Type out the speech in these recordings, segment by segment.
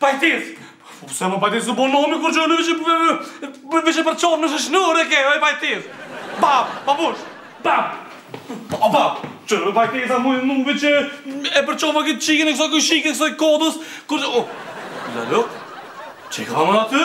Pajtis! Po pse mo pajtis nuk bon nomi kur që unë veç e veç e përçoj në Çeshnur e ke oj pajtis! Bab! Babush! Bab! O bab! Që oj pajtis a muj veç e përçofsha këtë çikën e kësaj kojshike e kësaj kodës kur që o Lalo? Çe ka mor aty?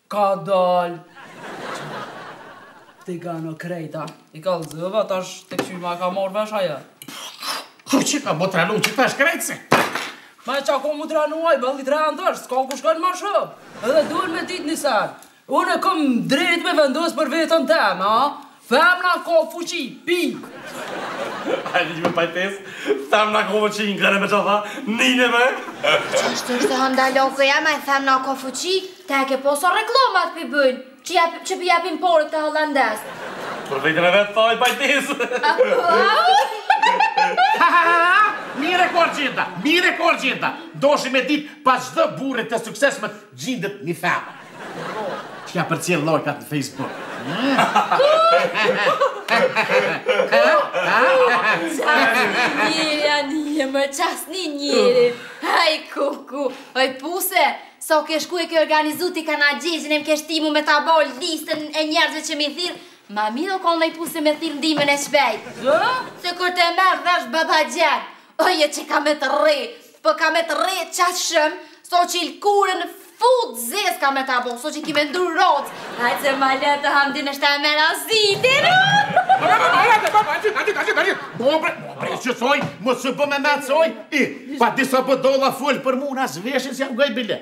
Ka dalë T'i kanë krejta. I ka lëzëva, tash të këqyri ma ka marrë vesh ajo. Ku që ka bo trenu, që tash krejt se? Ma e qa ka mu trenu aj, bëllit rëndë është, s'ka ku shkon ma shumë. Edhe duhet me ditë një sen. Unë e kom drejt me vendosë për veten teme, a? Femna ka fuqi, pikë. Ai ligj me pajtesë, femna ka fuqi, ngënë me ça tha, nine me. Qysh është Holanda oku jam e femna ka fuqi, t'e ke pa sa reklamat p'i bëjnë, që ja që p'i japin paret te Holandës. Për veten e vet thaj pajtesë. Mire korgjeta, mire korgjeta, doshin me ditë pas çdo burrit të suksesshëm Gjindet një femër që ja përcjell lajkat në Facebook. Mirë janë një më qasni njëri. Haj kuku, oj puse, sa ngeshëm e ke organizu ti ka nashta edhe me këqyr mu me ta bo listën e njerëzve që me i thirrë, ma mirë o konë moj nuse me thirrë ndihmën e shpejtë. Se kur ta merr vesh baba gjenë, oj e që ka me të rre, Po ka me të rre qashëm, sa që lkurën fut zez ka me ta bo, sa që ki me ndrru racë. A që ma le të ham din është e mera zitin. Po bre, po bre, që soj, mos bo me m'çoj, i, pa disa bëdolla full për mu, në asë veshin si jam gaj bile.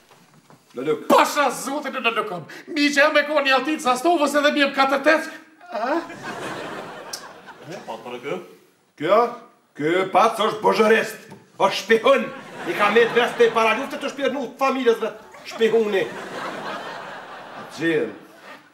Në lëkë. Pasha zotin në lëkëm. M'i çoj me kon një altit sa stovës edhe mi jam katër tëtë. A? Pa të përë kjo? Kjo? Kjo pa të s'është bozhurist. O shpiun. I ka me vesh të i para luftë të shpiun familjes vet. Shpiuni. Gjenë.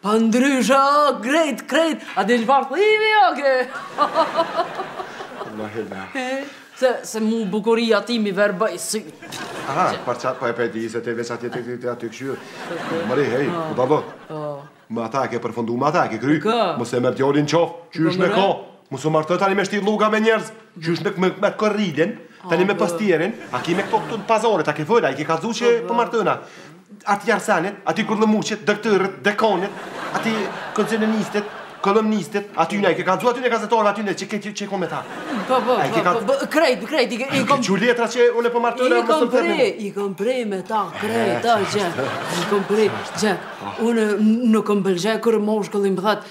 Pa ndryshe o krejt krejt a del varthimi o ke ha ha ha ha ha Allah e la se se mu bukuria ti m'i verboi sy aha për qata po e pe di se te veç atje te te aty kshy mori hej po babo po me ata e ke përfundu me ata e ke kry mos e merr djalin n'qafë qysh me ka Mos u martoj tani me shti luga me njerëz, që është me, me kërrilin, tani me pastjerin, a ki me këto këtu në pazorit, a ki vëla, a ki ka dhu që po martëna. Ati jarsenit, ati gurlëmuqit, dëktërët, dekonit, ati koncenenistit, kolumnistit, aty ne, ke kanë zuar aty ne gazetarëve aty ne, që ke që me ta. Po, po, po, po, po, krejt, krejt, i ke i kom... Që letra që unë po martoj në mësëm të një. I kom bre me ta, krejt, ta, gjë, i kom bre, gjë, unë nuk kom bëllë gjë, kërë mosh këllim bëthat,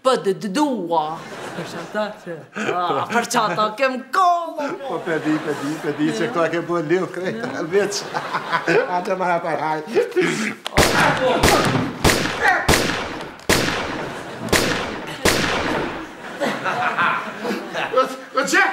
Po të dua. Për çata, çë. Ah, për çata kem komo. Po pe di, pe di, pe di se këta e ke bën liu krejt. Veç. Atë më hapa haj. O Jack,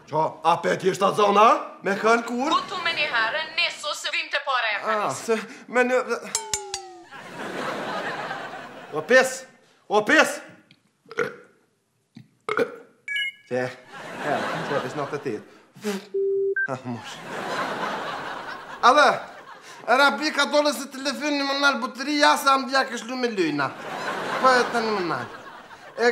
Ça, a peti është atë zona, a? Me kënë kur? Po tu me një herë, nesu se vim të pare e përnisë. A, ah, se, me një... O pes, o pes! Te, e, te, pes në të të të Ha, mosh. Adhe, e rabi ka dalë se telefon m'u nal bateria, s'e kam dhja kështu me lujt. Po e t'u nal. E,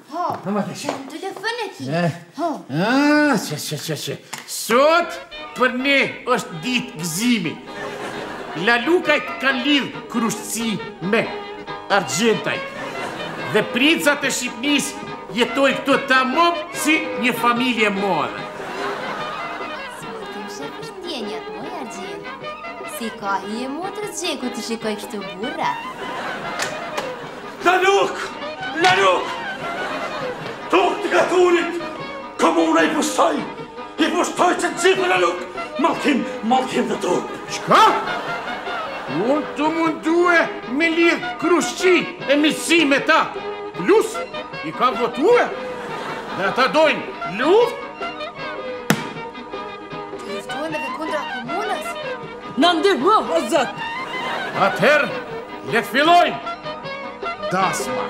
Ho, në më të që. Në telefon e ki. Eh. Ho. Ah, që, që, që, që. Sot, për ne, është ditë gëzimi. Lalukajt kanë lidhë krushqi me Argentaj. Dhe princat e Shqipnis jetojnë këtu tamam si një familje modhe. Si ka i e motër gjeku të shikoj kështu burra? Laluk! Laluk! Tokt e katunit! Komuna i pushtoi! I pushtoi që gjithë në laluk! Malkin, malkin dhe tu! Çka? Unë tu u mundue me lidhë krushqi e misi me ta. Plus, i kam votue. Dhe ata dojnë luft. Të luftojmë edhe kundra komunës. Na ndihmo, o zot. Atëherë, le të fillojë. Dasma.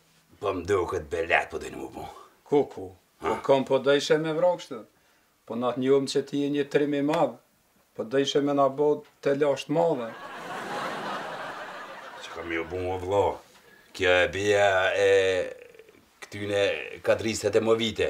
Po më duket belet po don m'u bo. Ku ku? Kom po dojshe me vra kështu. Po na t'njohim që ti je një trim i madh. Po dojshe me na bo telashe t'madhe. Çka m'u bu o vla. Kjo e bija e këtyne Kadrisë e movite.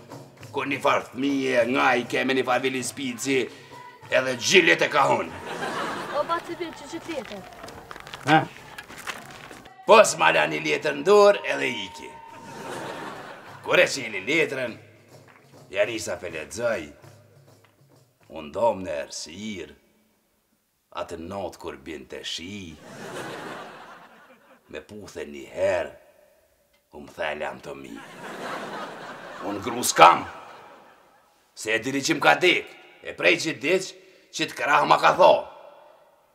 Kur një farë fmije, ngajke me një farë vilispiti, edhe gjillit e ka hun. O, pa të bërë çë, çë tjetër. Ha? Po s'ma la një letër në dorë edhe iki. Kur e çeli letrën, ia nisa pe lexoj, unë jom në errësirë, Atë natë kur binte shi Më puthe ni herë U mthe loçka jem Unë gru skam Se e di që m'ka dek E prej qi diç qi t'kam a ka tha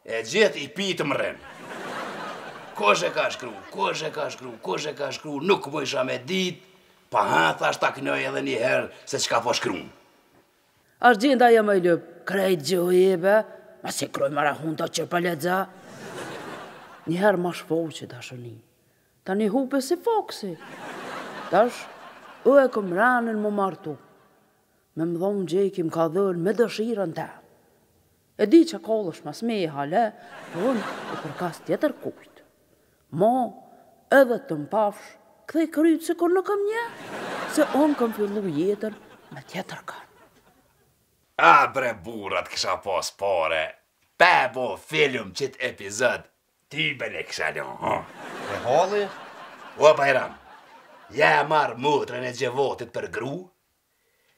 E gjith i pi të mrren Kush e ka shkru Kush e ka shkru Kush e ka shkru Nuk mujsha me dit Pa ha thash ta knoj edhe ni herë Se qka po shkru Argjenda ja ma i lyp krejt gjuhi i be ma s'i kruj mara hunta që po lexo. Njëherë ma shfaqe dashurinë. Tani hupe si foksi. Tash u e kom nda m'u martu. Me m'dhon Xheki më ka dhënë me dëshirën tem. E di që kallesh mas meje hale, po unë i përkas tjetërkujt. Mo, edhe t'um pafsh, kthej kryt sikur nuk kam njeft, se unë kam fillu jetën me tjetërkan. Ah bre burra të kisha pas pare pe bo film qit epizod tyben e kisha la ha. E halli? O Bajram, ja e marr motrën e Xhevatit për gru,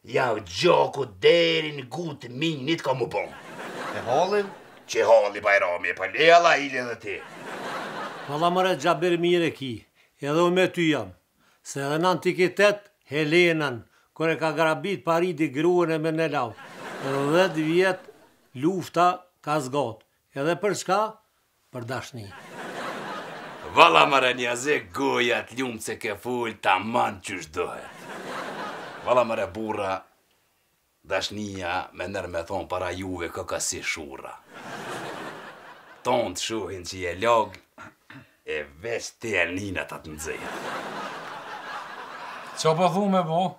Ja u gjaku deri në gu t'minit ka m'u bo. E halli? Qe halli Bajram e pale hallall edhe ti. Valla more Xhabir mirë e ki, edhe unë me ty jam, se edhe në antikitet Helenën kur e ka grabit Paridi gruën e Menelaut, dhjetë vjet lufta ka zgatë, edhe për çka? për dashni. Valla more Njazi goja të lumtë se ke fol taman qysh duhet. Valla more burra dashnija me ner me thon para juve koka si shurra. Tant t'shohin që je lag e veç ti e nin t'nxeht. Ça po thu me bo?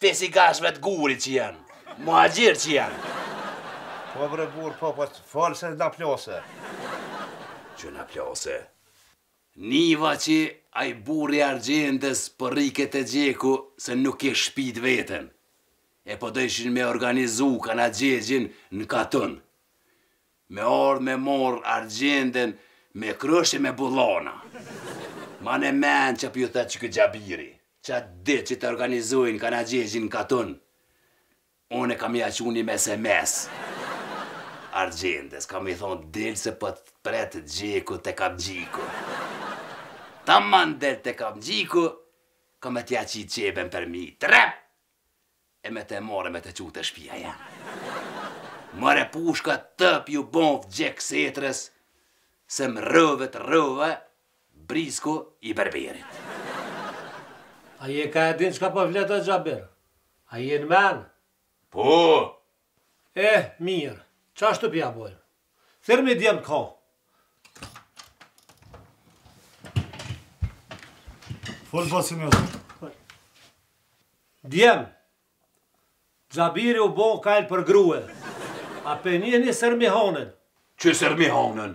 Te si gashjant gurit që janë, muhaxher që janë. Po bre burrë, po, po, fol se na plase. Se na plase. Niva që ai burri Argjendës po rrike te Xheku se nuk ke n'shpi t' veten. E po dëshin me organizu kanagjegjin në katun. Me ardh me marr Argjendën me krushq e me ballona. Mane men çka po ju thot ky Xhabiri, qat ditë që të organizojnë kanagjegjin n'katun, unë kam me ja çu një SMS Argjendës, kam me i thonë del se po të pret Xheku te kapxhiku. Taman del te kapxhiku, kam me t'ja qit qeben përmi. Trep! E me ta marr e me ta çu te shpija jem. More pushka top t'u boftë Xhek se tre se m'rrove t'rrove brisku i berberit. A je kah e din çka po flet o Xhabir? A je në men? Po! Eh mir qashtu po ia bojmë. Thirrmi djemtë kah. Fol masi më vonë. Djem. Xhabiri u bo kal për grue. A pe njihni Sermihanën? Qe Sermihanën?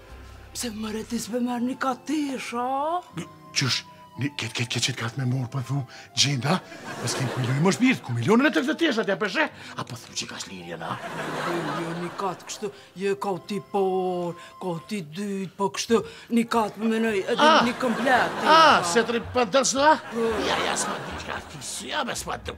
Pse më rëtis për mërë një katesh, a? Qysh, një ketë ketë ketë katë me morë për thu gjenda, për s'kem për lojë më shbirtë, ku milionën e të këtë tesha të përshe, a për thu që ka shlirje, na? Jo, një katë kështu, jo, ka u ti porë, ka u ti dytë, po kështu, një katë më menoj, edhe ah! një komplet. A, ah, se të ripë për dësë, na? Po. Ja, ja, s'ma të një katë, si, ja, me s'ma të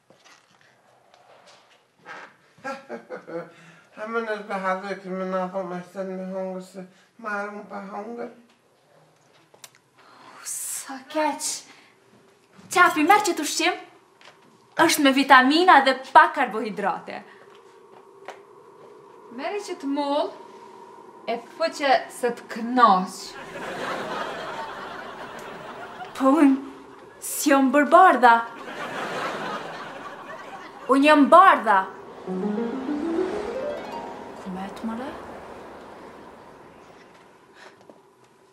Ha më në të hadhoj të më nëm naj sen me hongër se marova pa hongër. Oh, sa keq. Qapi, merre qët ushqim, është me vitamina dhe pak karbohidrate. Merre qët mollë të kuqe se të kënaq. Po unë s'jom Borëbardha. Unë jom Bardha. Ku me të mëre?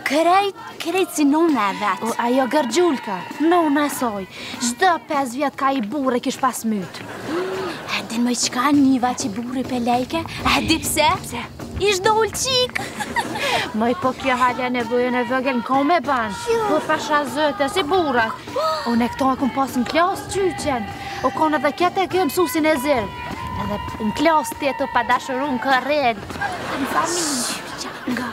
Krejt, krejt si nona e vet. O, ajo gërgjulka, nona e soj, çdo 5 vjet ka ni burrë e kish pas mytë. E din m'i çka niva që ni burrë e pëlqejke, e di pse? Pse? Ish dallë çikë. Më i po kjo halja në vogël e vogël në kome banë, jo. po pasha Zotin si burrë. O, unë këto e kum pasë në klasë qyqen, o kone dhe kete e kjo mësusen e zezë. Edhe në klasë të jetë o padashurun kërrejnë. Në familjë, qyqen, nga.